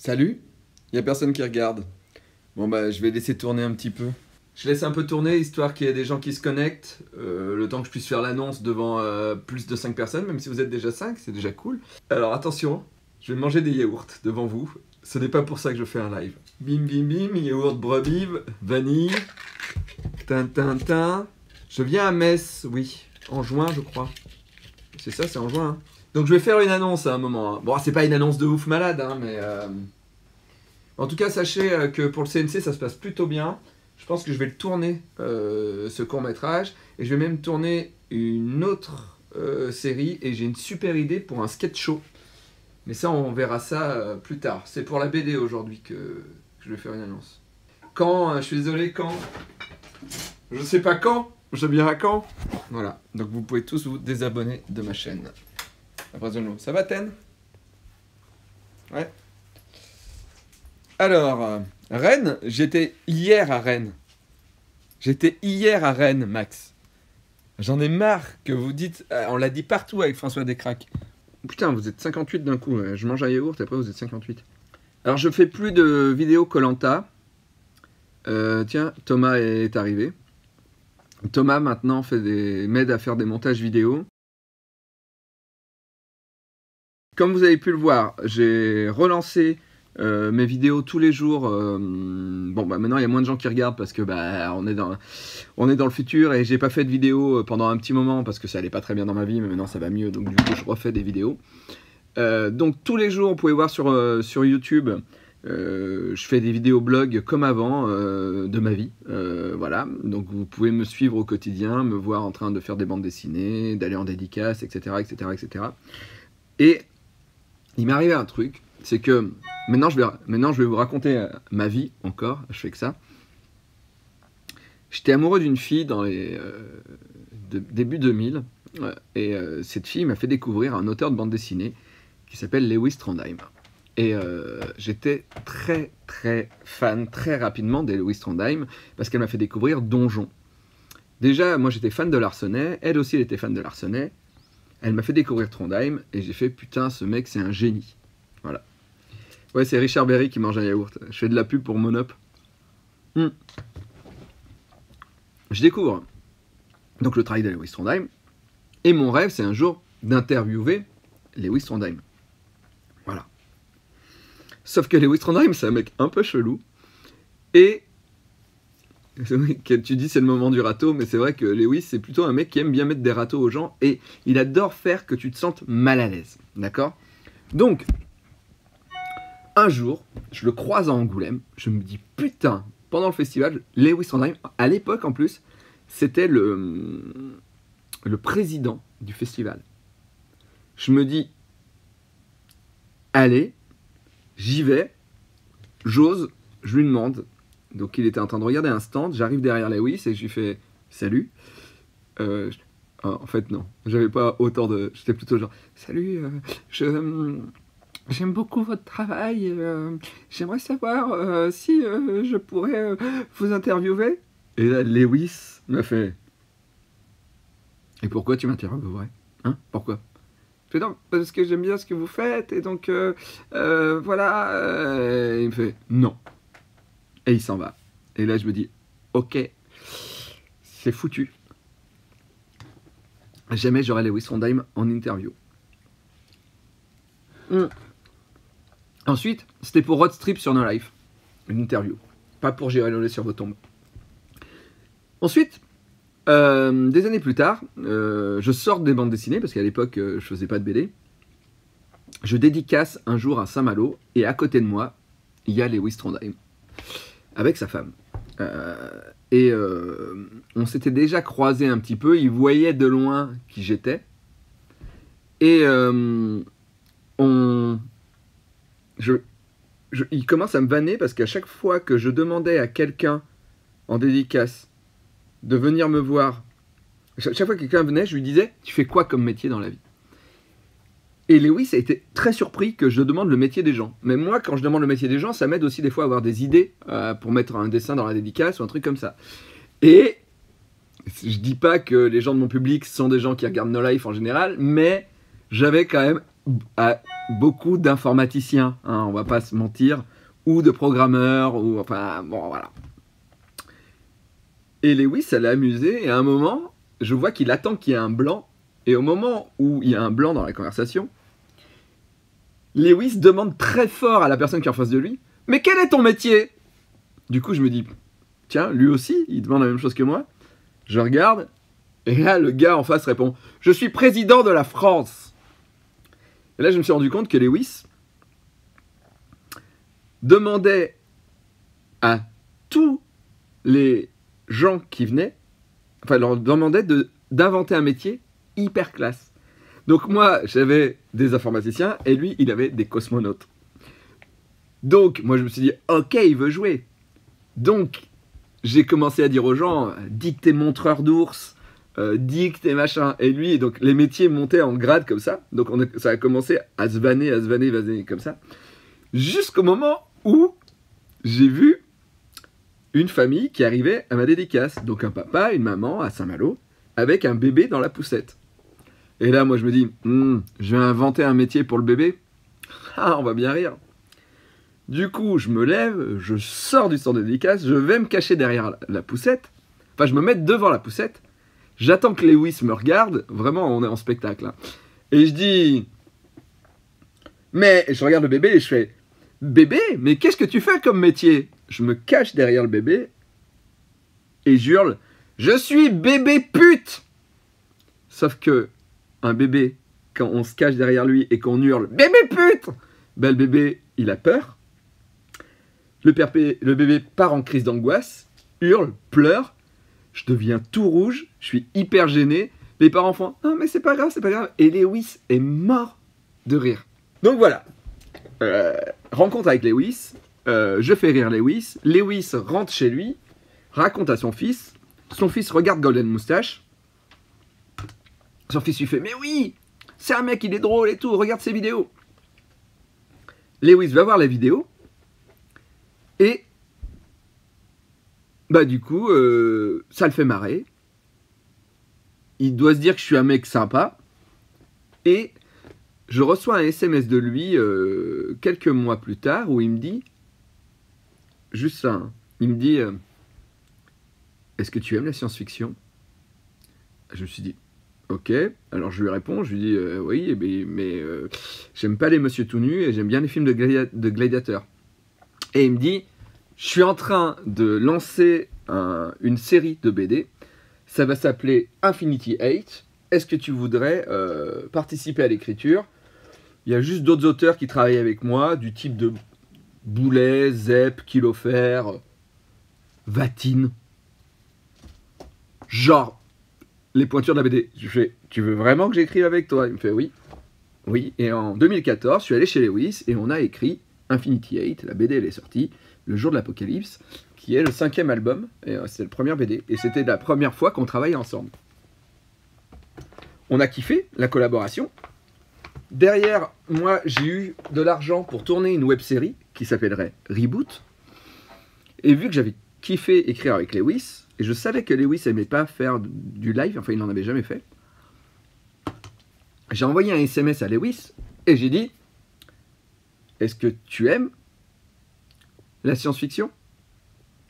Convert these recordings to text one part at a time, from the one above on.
Salut Il a personne qui regarde. Bon bah je vais laisser tourner un petit peu. Je laisse un peu tourner histoire qu'il y ait des gens qui se connectent, euh, le temps que je puisse faire l'annonce devant euh, plus de 5 personnes, même si vous êtes déjà 5, c'est déjà cool. Alors attention, je vais manger des yaourts devant vous. Ce n'est pas pour ça que je fais un live. Bim bim bim, yaourt brebis, vanille, tin Je viens à Metz, oui, en juin je crois. C'est ça, c'est en juin. Hein. Donc je vais faire une annonce à un moment. Hein. Bon, c'est pas une annonce de ouf malade, hein, mais... Euh, en tout cas, sachez euh, que pour le CNC, ça se passe plutôt bien. Je pense que je vais le tourner, euh, ce court métrage. Et je vais même tourner une autre série. Et j'ai une super idée pour un sketch show. Mais ça, on verra ça plus tard. C'est pour la BD aujourd'hui que, je vais faire une annonce. Quand Je suis désolé, quand? Je sais pas quand Je viens à quand? Voilà. Donc vous pouvez tous vous désabonner de ma chaîne. Ça va, Ten? Ouais. Alors, euh, Rennes, j'étais hier à Rennes. J'étais hier à Rennes, Max. J'en ai marre que vous dites. Euh, on l'a dit partout avec François Descraques. Putain, vous êtes 58 d'un coup. Je mange un yaourt et après vous êtes 58. Alors, je fais plus de vidéos Colanta. Euh, tiens, Thomas est arrivé. Thomas maintenant fait des m'aide à faire des montages vidéo. Comme vous avez pu le voir, j'ai relancé euh, mes vidéos tous les jours. Euh, bon, bah maintenant il y a moins de gens qui regardent parce que bah on est dans, on est dans le futur et j'ai pas fait de vidéo pendant un petit moment parce que ça allait pas très bien dans ma vie, mais maintenant ça va mieux, donc du coup je refais des vidéos. Euh, donc tous les jours, vous pouvez voir sur, sur YouTube, je fais des vidéos blog comme avant de ma vie. voilà, donc vous pouvez me suivre au quotidien, me voir en train de faire des bandes dessinées, d'aller en dédicace, etc., etc., etc. Et il m'est arrivé un truc, c'est que maintenant je, vais, maintenant je vais vous raconter euh, ma vie encore, je fais que ça. J'étais amoureux d'une fille dans les euh, début 2000 euh, et cette fille m'a fait découvrir un auteur de bande dessinée qui s'appelle Lewis Trondheim. Et j'étais très très fan très rapidement de Lewis Trondheim parce qu'elle m'a fait découvrir Donjon. Déjà, moi j'étais fan de Larsenet, elle aussi elle était fan de Larsenet. Elle m'a fait découvrir Trondheim et j'ai fait putain, ce mec c'est un génie. Voilà. Ouais, c'est Richard Berry qui mange un yaourt. Je fais de la pub pour Monop. Hmm. Je découvre donc le travail de Lewis Trondheim et mon rêve c'est un jour d'interviewer Lewis Trondheim. Voilà. Sauf que Lewis Trondheim c'est un mec un peu chelou et tu dis c'est le moment du râteau, mais c'est vrai que Lewis c'est plutôt un mec qui aime bien mettre des râteaux aux gens et il adore faire que tu te sentes mal à l'aise. D'accord? Donc, un jour, je le croise à Angoulême, je me dis putain, pendant le festival, Lewis Trondheim, à l'époque en plus, c'était le, le président du festival. Je me dis, allez, j'y vais, j'ose, je lui demande, donc il était en train de regarder un stand, j'arrive derrière Lewis et je lui fais salut. Euh, ah, en fait non, j'avais pas autant de... J'étais plutôt genre salut, euh, je... Euh, j'aime beaucoup votre travail. J'aimerais savoir si je pourrais vous interviewer. Et là, Lewis m'a fait. Et pourquoi tu m'interviewerais Hein? Pourquoi? Non, parce que j'aime bien ce que vous faites et donc voilà. il me fait non et il s'en va. Et là, je me dis, ok, c'est foutu. Jamais j'aurai Lewis Trondheim en interview. Hmm. Ensuite, c'était pour Road Strip sur No Life, une interview. Pas pour Gérer sur vos tombes. Ensuite, euh, des années plus tard, euh, je sors des bandes dessinées, parce qu'à l'époque, euh, je faisais pas de BD. Je dédicace un jour à Saint-Malo, et à côté de moi, il y a Lewis Trondheim avec sa femme. Euh, et euh, on s'était déjà croisé un petit peu, il voyait de loin qui j'étais. Et euh, on, je, il commence à me vanner parce qu'à chaque fois que je demandais à quelqu'un en dédicace de venir me voir, chaque fois que quelqu'un venait, je lui disais Tu fais quoi comme métier dans la vie? Et Lewis a été très surpris que je demande le métier des gens. Mais moi, quand je demande le métier des gens, ça m'aide aussi des fois à avoir des idées euh, pour mettre un dessin dans la dédicace ou un truc comme ça. Et je dis pas que les gens de mon public sont des gens qui regardent No Life en général, mais j'avais quand même beaucoup d'informaticiens, hein, on va pas se mentir, ou de programmeurs, ou enfin, bon, voilà. Et Lewis, ça l'a amusé, et à un moment, je vois qu'il attend qu'il y ait un blanc, et au moment où il y a un blanc dans la conversation, Lewis demande très fort à la personne qui est en face de lui, mais quel est ton métier? Du coup, je me dis, tiens, lui aussi, il demande la même chose que moi. Je regarde, et là, le gars en face répond, je suis président de la France. Et là, je me suis rendu compte que Lewis demandait à tous les gens qui venaient, enfin, leur demandait de, d'inventer un métier hyper classe. Donc moi, j'avais des informaticiens et lui, il avait des cosmonautes. Donc, moi, je me suis dit, ok, il veut jouer. Donc, j'ai commencé à dire aux gens, dis que t'es montreur d'ours, euh, dis que t'es machin. Et lui, donc, les métiers montaient en grade comme ça. Donc, on ça a commencé à se vanner, à se vanner, à comme ça. Jusqu'au moment où j'ai vu une famille qui arrivait à ma dédicace. Donc, un papa, une maman à Saint-Malo, avec un bébé dans la poussette. Et là, moi, je me dis, Hmm, je vais inventer un métier pour le bébé. Ah, on va bien rire. Du coup, je me lève, je sors du centre de dédicace, je vais me cacher derrière la, poussette. Enfin, je me mets devant la poussette. J'attends que Lewis me regarde. Vraiment, on est en spectacle. hein. Et je dis. Mais je regarde le bébé et je fais Bébé, mais qu'est-ce que tu fais comme métier? Je me cache derrière le bébé et j'hurle Je suis bébé pute Sauf que un bébé, quand on se cache derrière lui et qu'on hurle Bébé pute ben, le bébé, il a peur. Le, perpé- le bébé part en crise d'angoisse, hurle, pleure. Je deviens tout rouge, je suis hyper gêné. Les parents font Non, mais c'est pas grave, c'est pas grave. Et Lewis est mort de rire. Donc voilà. Euh, rencontre avec Lewis. Euh, je fais rire Lewis. Lewis rentre chez lui, raconte à son fils. Son fils regarde Golden Moustache. Son fils lui fait Mais oui, c'est un mec, il est drôle et tout, regarde ses vidéos. Lewis va voir la vidéo. Et bah du coup, euh, ça le fait marrer. Il doit se dire que je suis un mec sympa. Et je reçois un SMS de lui euh, quelques mois plus tard où il me dit, juste ça, hein, il me dit, euh, est-ce que tu aimes la science-fiction? Je me suis dit, ok. Alors je lui réponds, je lui dis, euh, oui, eh ben, mais euh, j'aime pas les monsieur tout nus et j'aime bien les films de, gladia- gladiateurs. Et il me dit, je suis en train de lancer un- une série de BD. Ça va s'appeler Infinity 8. Est-ce que tu voudrais euh, participer à l'écriture? Il y a juste d'autres auteurs qui travaillent avec moi, du type de Boulet, Zep, Kilofer, Vatine. Genre, les pointures de la BD. Je tu veux vraiment que j'écrive avec toi? Il me fait oui. Oui, et en 2014, je suis allé chez Lewis et on a écrit Infinity 8, la BD elle est sortie, le jour de l'apocalypse, qui est le cinquième album, et euh, c'est le premier BD, et c'était la première fois qu'on travaillait ensemble. On a kiffé la collaboration. Derrière, moi, j'ai eu de l'argent pour tourner une web série qui s'appellerait Reboot. Et vu que j'avais kiffé écrire avec Lewis, et je savais que Lewis aimait pas faire du live, enfin il n'en avait jamais fait, j'ai envoyé un SMS à Lewis et j'ai dit Est-ce que tu aimes la science-fiction?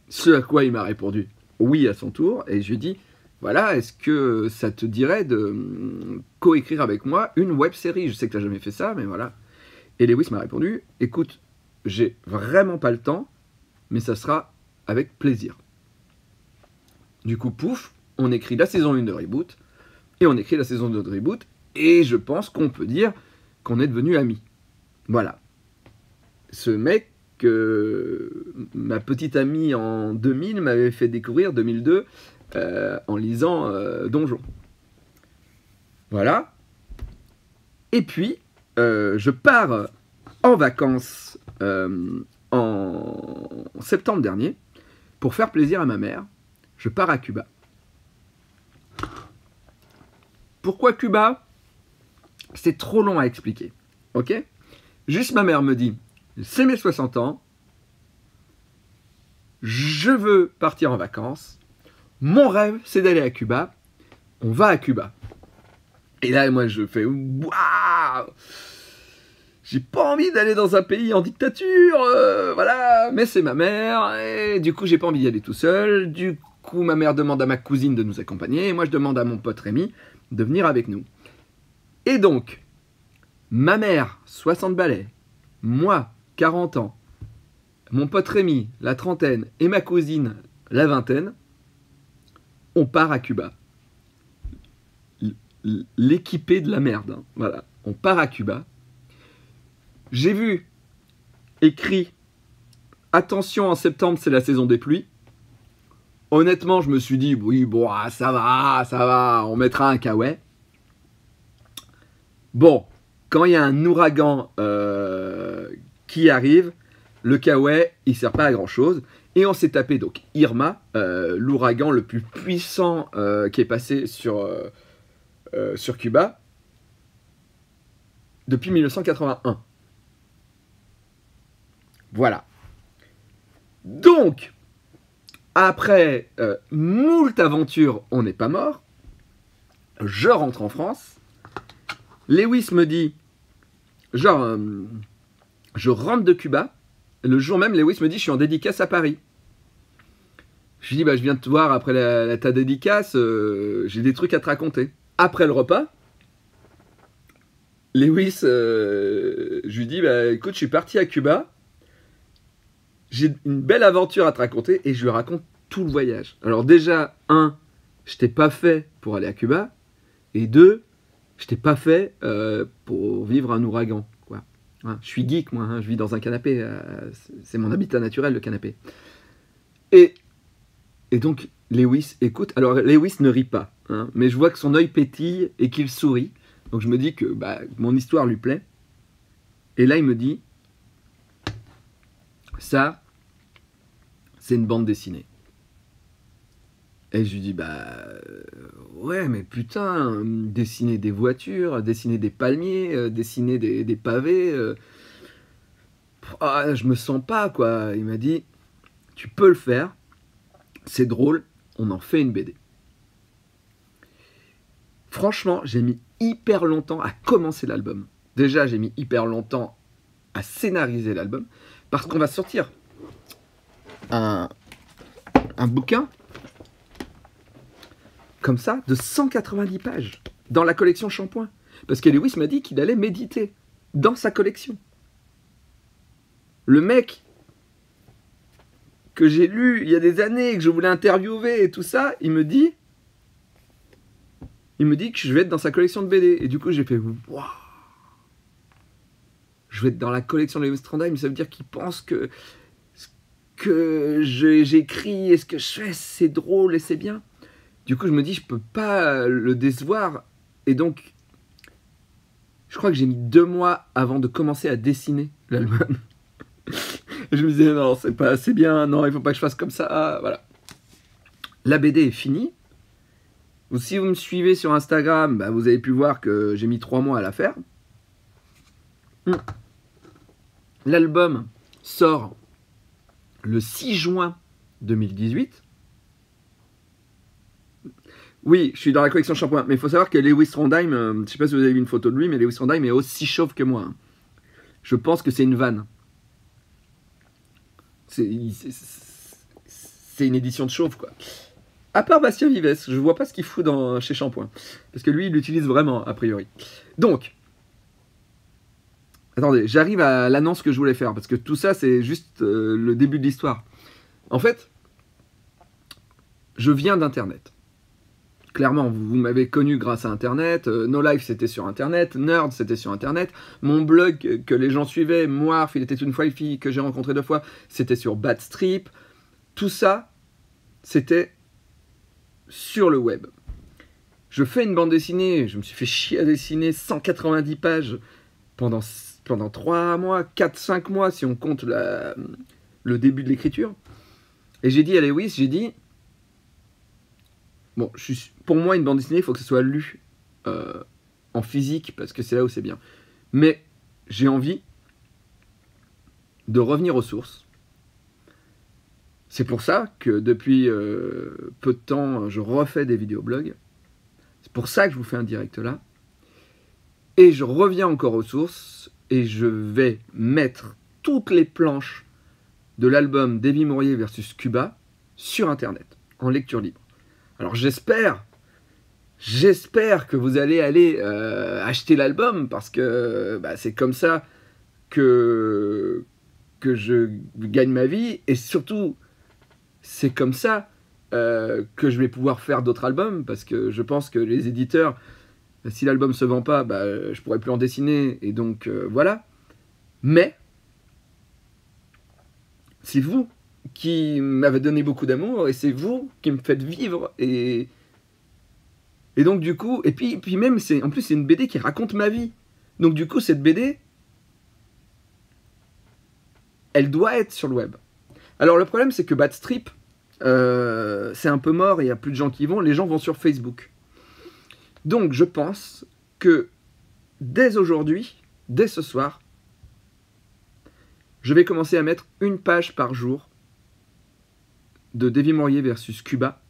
Ce à quoi il m'a répondu oui à son tour, et je lui ai dit Voilà, est-ce que ça te dirait de hum, coécrire avec moi une web série? Je sais que tu n'as jamais fait ça, mais voilà. Et Lewis m'a répondu Écoute, j'ai vraiment pas le temps, mais ça sera avec plaisir. Du coup, pouf, on écrit la saison 1 de Reboot, et on écrit la saison 2 de Reboot, et je pense qu'on peut dire qu'on est devenus amis. Voilà. Ce mec, que ma petite amie en 2000 m'avait fait découvrir 2002 euh, en lisant euh, Donjon. Voilà. Et puis, euh, je pars en vacances en septembre dernier pour faire plaisir à ma mère. Je pars à Cuba. Pourquoi Cuba? C'est trop long à expliquer. Ok? Juste ma mère me dit c'est mes 60 ans, je veux partir en vacances, mon rêve c'est d'aller à Cuba, on va à Cuba. Et là moi je fais waouh j'ai pas envie d'aller dans un pays en dictature, euh, voilà, mais c'est ma mère, et du coup j'ai pas envie d'y aller tout seul, du ma mère demande à ma cousine de nous accompagner, et moi je demande à mon pote Rémi de venir avec nous. Et donc, ma mère, 60 balais, moi, 40 ans, mon pote Rémi, la trentaine, et ma cousine, la vingtaine, on part à Cuba. L'équipé de la merde, hein, voilà, on part à Cuba j'ai vu écrit Attention, en septembre, c'est la saison des pluies. Honnêtement, je me suis dit, oui, bon, ah, ça va, ça va, on mettra un kawaii. Bon, quand il y a un ouragan euh, qui arrive, le kawaii, il sert pas à grand chose. Et on s'est tapé donc Irma, euh, l'ouragan le plus puissant euh, qui est passé sur, sur Cuba depuis 1981. Voilà. Donc, après euh, moult aventures, on n'est pas mort. Je rentre en France. Lewis me dit, genre, euh, je rentre de Cuba. Le jour même, Lewis me dit, je suis en dédicace à Paris. Je lui dis, bah, je viens te voir après la, ta dédicace, euh, j'ai des trucs à te raconter. Après le repas, Lewis, je lui dis, bah, écoute, je suis parti à Cuba j'ai une belle aventure à te raconter et je lui raconte tout le voyage. Alors déjà, un, je t'ai pas fait pour aller à Cuba, et deux, je t'ai pas fait euh, pour vivre un ouragan. Quoi. Hein, je suis geek, moi, hein, je vis dans un canapé, euh, c'est mon habitat naturel, le canapé. Et, et donc, Lewis écoute, alors Lewis ne rit pas, hein, mais je vois que son œil pétille et qu'il sourit, donc je me dis que bah, mon histoire lui plaît. Et là, il me dit, ça, c'est une bande dessinée. Et je lui dis, bah ouais, mais putain, dessiner des voitures, dessiner des palmiers, euh, dessiner des, pavés, euh, ah, je me sens pas, quoi. Il m'a dit, tu peux le faire, c'est drôle, on en fait une BD. Franchement, j'ai mis hyper longtemps à commencer l'album. Déjà, j'ai mis hyper longtemps à scénariser l'album. Parce qu'on va sortir un, bouquin comme ça de 190 pages dans la collection Shampoing. Parce que Lewis m'a dit qu'il allait méditer dans sa collection. Le mec que j'ai lu il y a des années, que je voulais interviewer et tout ça, il me dit il me dit que je vais être dans sa collection de BD. Et du coup, j'ai fait waouh je vais être dans la collection de Lewis Trondheim, ça veut dire qu'il pense que ce que j'écris et ce que je fais, c'est drôle et c'est bien. Du coup, je me dis, je peux pas le décevoir. Et donc, je crois que j'ai mis deux mois avant de commencer à dessiner l'album. je me disais, non, c'est pas assez bien, non, il faut pas que je fasse comme ça. Voilà. La BD est finie. Ou si vous me suivez sur Instagram, bah, vous avez pu voir que j'ai mis trois mois à la faire. Hmm. L'album sort le 6 juin 2018. Oui, je suis dans la collection Shampoing, mais il faut savoir que Lewis Trondheim, euh, je ne sais pas si vous avez vu une photo de lui, mais Lewis Trondheim est aussi chauve que moi. Hein. Je pense que c'est une vanne. C'est une édition de chauve, quoi. À part Bastien Vives, je vois pas ce qu'il fout dans, chez Shampoing. Parce que lui, il l'utilise vraiment, a priori. Donc, Attendez, j'arrive à l'annonce que je voulais faire, parce que tout ça, c'est juste euh, le début de l'histoire. En fait, je viens d'Internet. Clairement, vous, m'avez connu grâce à Internet. Euh, no Life, c'était sur Internet. Nerd, c'était sur Internet. Mon blog que les gens suivaient, Moirf, il était une fois une fille que j'ai rencontré deux fois, c'était sur Badstrip. Tout ça, c'était sur le web. Je fais une bande dessinée, je me suis fait chier à dessiner 190 pages pendant pendant 3 mois, 4, 5 mois si on compte le début de l'écriture. Et j'ai dit à Lewis, j'ai dit, bon, pour moi une bande dessinée, il faut que ce soit lu euh, en physique parce que c'est là où c'est bien. Mais j'ai envie de revenir aux sources. C'est pour ça que depuis euh, peu de temps, je refais des vidéoblogs. C'est pour ça que je vous fais un direct là. Et je reviens encore aux sources et je vais mettre toutes les planches de l'album Davy Mourier versus Cuba sur Internet, en lecture libre. Alors j'espère, j'espère que vous allez aller euh, acheter l'album, parce que bah, c'est comme ça que, que je gagne ma vie, et surtout, c'est comme ça euh, que je vais pouvoir faire d'autres albums, parce que je pense que les éditeurs, si l'album se vend pas, bah, je pourrais plus en dessiner, et donc euh, voilà. Mais c'est vous qui m'avez donné beaucoup d'amour, et c'est vous qui me faites vivre, et et donc du coup, et puis, même, c'est en plus c'est une BD qui raconte ma vie. Donc du coup, cette BD, elle doit être sur le web. Alors le problème, c'est que Batstrip, euh, c'est un peu mort, il n'y a plus de gens qui y vont, les gens vont sur Facebook. Donc je pense que dès aujourd'hui, dès ce soir, je vais commencer à mettre une page par jour de Davy Mourier versus Cuba.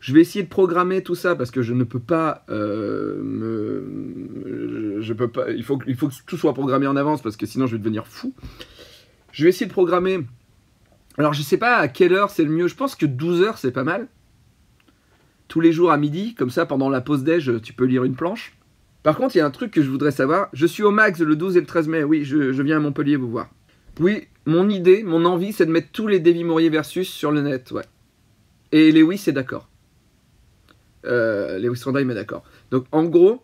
Je vais essayer de programmer tout ça parce que je ne peux pas euh, je, peux pas. Il faut, que tout soit programmé en avance parce que sinon je vais devenir fou. Je vais essayer de programmer. Alors je sais pas à quelle heure c'est le mieux. Je pense que 12 heures c'est pas mal. Tous les jours à midi, comme ça pendant la pause déj, tu peux lire une planche. Par contre, il y a un truc que je voudrais savoir. Je suis au max le 12 et le 13 mai. Oui, je, viens à Montpellier vous voir. Oui, mon idée, mon envie, c'est de mettre tous les Davy Mourier versus sur le net, ouais. Et Lewis est d'accord. Euh, Lewis Trondheim est d'accord. Donc en gros,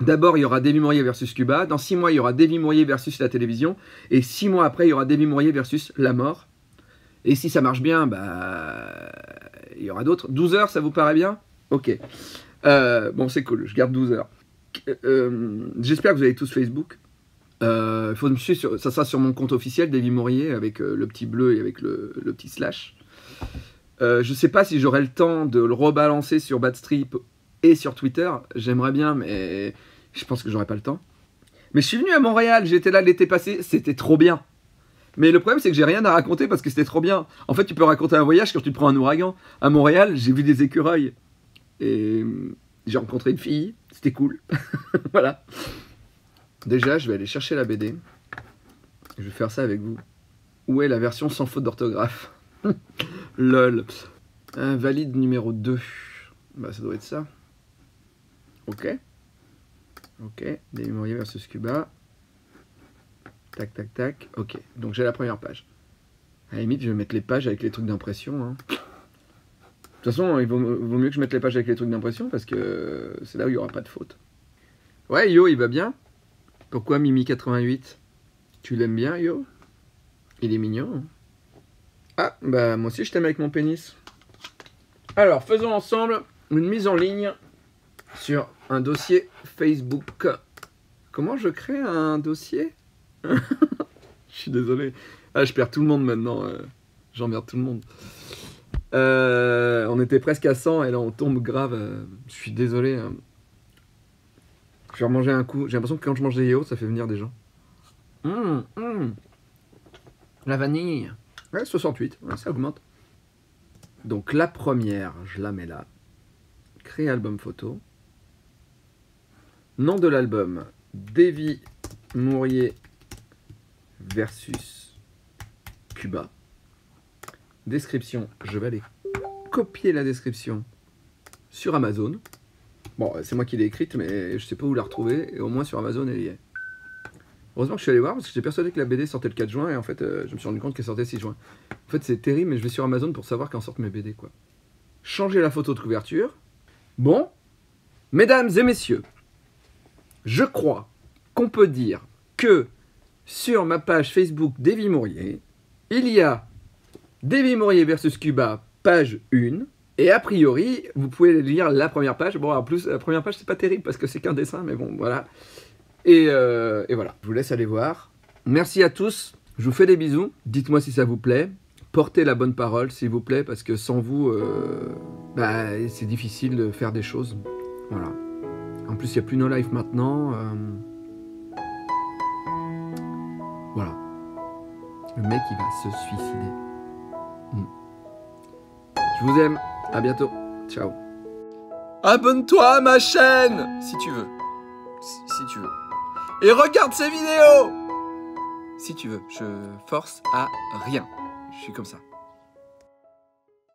d'abord il y aura Davy Mourier versus Cuba. Dans six mois, il y aura Davy Mourier versus la télévision. Et six mois après, il y aura Davy Mourier versus la mort. Et si ça marche bien, bah il y aura d'autres. 12 heures, ça vous paraît bien? Ok. Euh, bon, c'est cool, je garde 12 heures. Euh, j'espère que vous avez tous Facebook. Euh, faut sur, ça sera sur mon compte officiel, Davy Mourier, avec le petit bleu et avec le, petit slash. je sais pas si j'aurai le temps de le rebalancer sur Badstrip et sur Twitter. J'aimerais bien, mais je pense que j'aurai pas le temps. Mais je suis venu à Montréal, j'étais là l'été passé, c'était trop bien. Mais le problème, c'est que j'ai rien à raconter parce que c'était trop bien. En fait, tu peux raconter un voyage quand tu prends un ouragan. À Montréal, j'ai vu des écureuils. Et j'ai rencontré une fille. C'était cool. voilà. Déjà, je vais aller chercher la BD. Je vais faire ça avec vous. Où est la version sans faute d'orthographe? Lol. Invalide numéro 2. Bah, ça doit être ça. Ok. Ok. Des versus Cuba. Tac, tac, tac. Ok. Donc j'ai la première page. À la limite, je vais mettre les pages avec les trucs d'impression. Hein. De toute façon, il vaut, vaut, mieux que je mette les pages avec les trucs d'impression parce que c'est là où il n'y aura pas de faute. Ouais, Yo, il va bien Pourquoi Mimi88 Tu l'aimes bien, Yo? Il est mignon. Hein. ah, bah moi aussi je t'aime avec mon pénis. Alors, faisons ensemble une mise en ligne sur un dossier Facebook. Comment je crée un dossier? Je suis désolé. Ah, je perds tout le monde maintenant. Euh, J'emmerde tout le monde. Euh, on était presque à 100 et là on tombe grave. Euh, je suis désolé. Hein. Je vais remanger un coup. J'ai l'impression que quand je mange des yaourts, ça fait venir des gens. Hum, hum. La vanille. Ouais, 68. ça augmente. Donc la première, je la mets là. Créer album photo. Nom de l'album. Davy Mourier versus Cuba. Description, je vais aller copier la description sur Amazon. Bon, c'est moi qui l'ai écrite, mais je sais pas où la retrouver. Et au moins sur Amazon, elle y est. Heureusement que je suis allé voir parce que j'étais persuadé que la BD sortait le 4 juin et en fait, euh, je me suis rendu compte qu'elle sortait le 6 juin. En fait, c'est terrible, mais je vais sur Amazon pour savoir quand sortent mes BD, quoi. Changer la photo de couverture. Bon, mesdames et messieurs, je crois qu'on peut dire que sur ma page Facebook Davy Mourier, il y a Davy Mourier versus Cuba, page 1. Et a priori, vous pouvez lire la première page. Bon, en plus, la première page, c'est pas terrible parce que c'est qu'un dessin, mais bon, voilà. Et, euh, et, voilà, je vous laisse aller voir. Merci à tous, je vous fais des bisous. Dites-moi si ça vous plaît. Portez la bonne parole, s'il vous plaît, parce que sans vous, euh, bah, c'est difficile de faire des choses. Voilà. En plus, il n'y a plus No Life maintenant. Euh, voilà. Le mec, il va se suicider. Hmm. Je vous aime. À bientôt. Ciao. Abonne-toi à ma chaîne si tu veux. Si, si tu veux. et regarde ces vidéos Si tu veux, je force à rien. Je suis comme ça.